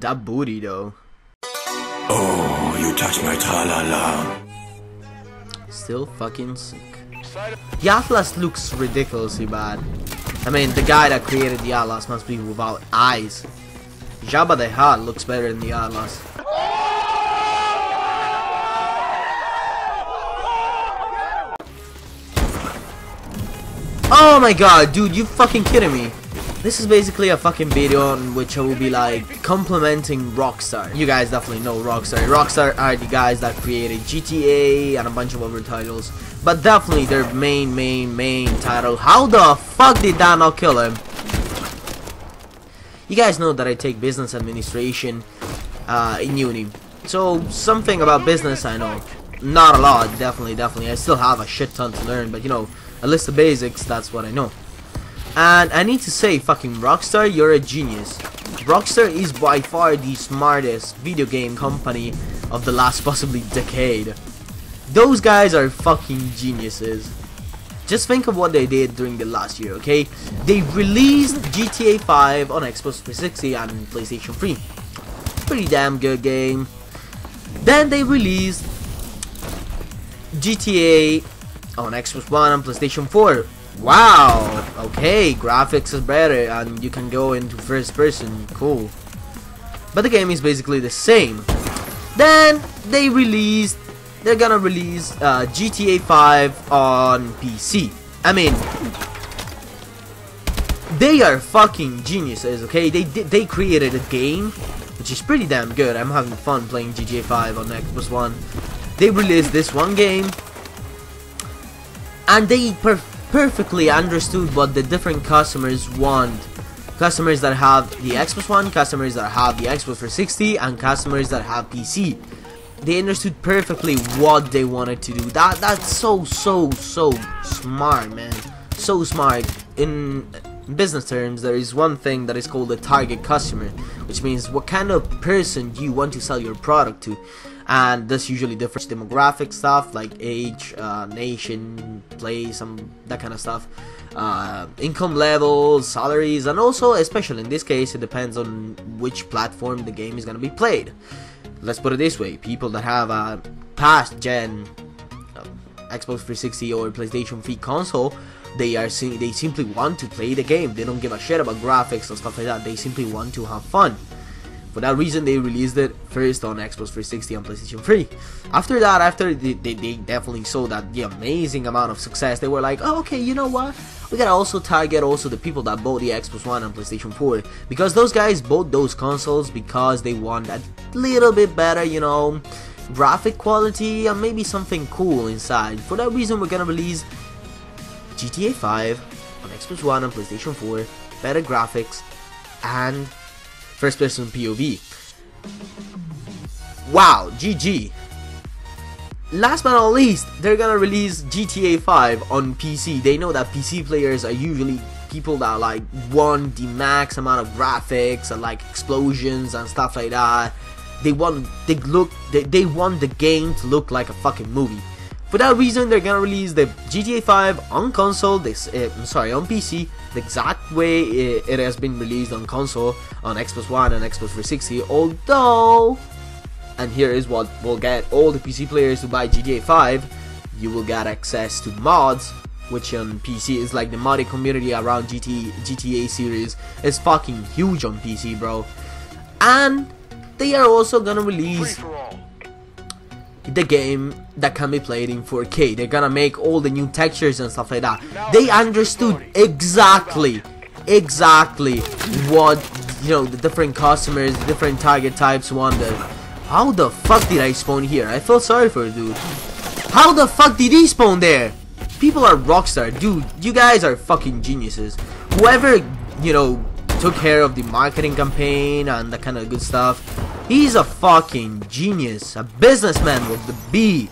That booty though. Oh, you touch my tra-la-la. Still fucking sick. The Atlas looks ridiculously bad. I mean, the guy that created the Atlas must be without eyes. Jabba the Hutt looks better than the Atlas. Oh my god, dude, you fucking kidding me. This is basically a fucking video on which I will be like complimenting Rockstar. You guys definitely know Rockstar. Rockstar are the guys that created GTA and a bunch of other titles. But definitely their main, main, main title. How the fuck did that not kill him? You guys know that I take business administration uh, in uni. So something about business I know. Not a lot, definitely, definitely. I still have a shit ton to learn, but you know, at least the basics, that's what I know. And I need to say, fucking Rockstar, you're a genius. Rockstar is by far the smartest video game company of the last possibly decade. Those guys are fucking geniuses. Just think of what they did during the last year, okay? They released GTA 5 on Xbox 360 and PlayStation 3. Pretty damn good game. Then they released GTA on Xbox One and PlayStation 4. Wow, okay, graphics is better and you can go into first person, cool. But the game is basically the same. Then they released, they're gonna release uh, GTA 5 on PC. I mean, they are fucking geniuses, okay? They they created a game which is pretty damn good. I'm having fun playing GTA 5 on Xbox One. They released this one game and they per perfectly understood what the different customers want. Customers that have the Xbox One, customers that have the Xbox 360, and customers that have PC. They understood perfectly what they wanted to do. That that's so so so smart, man. So smart. In business terms, there is one thing that is called a target customer, which means what kind of person you want to sell your product to and this usually differs demographic stuff like age, uh, nation, place, some that kind of stuff, uh, income levels, salaries, and also, especially in this case, it depends on which platform the game is gonna be played. Let's put it this way: people that have a past gen uh, Xbox 360 or PlayStation 3 console they are they simply want to play the game. They don't give a shit about graphics or stuff like that. They simply want to have fun. For that reason, they released it first on Xbox 360 and PlayStation 3. After that, after they, they, they definitely saw that the amazing amount of success, they were like, oh, okay, you know what? We gotta also target also the people that bought the Xbox One and PlayStation 4 because those guys bought those consoles because they want a little bit better, you know, graphic quality and maybe something cool inside. For that reason, we're gonna release GTA 5 on Xbox One and PlayStation 4, better graphics, and first person POV. Wow, GG. Last but not least, they're gonna release GTA 5 on PC. They know that PC players are usually people that like want the max amount of graphics and like explosions and stuff like that. They want they look they, they want the game to look like a fucking movie. For that reason, they're gonna release the GTA 5 on console, this uh, sorry, on PC, the exact way it, it, has been released on console, on Xbox One and Xbox 360. Although, and here is what will get all the PC players to buy GTA 5: you will get access to mods, which on PC is like the modding community around GT, GTA series is fucking huge on PC, bro. And they are also gonna release the game that can be played in 4K. They're gonna make all the new textures and stuff like that. They understood exactly, exactly what you know the different customers, the different target types wanted. How the fuck did I spawn here? I feel sorry for dude. How the fuck did he spawn there? People are rockstar, dude. You guys are fucking geniuses. Whoever you know took care of the marketing campaign and that kind of good stuff He's a fucking genius, a businessman with the B.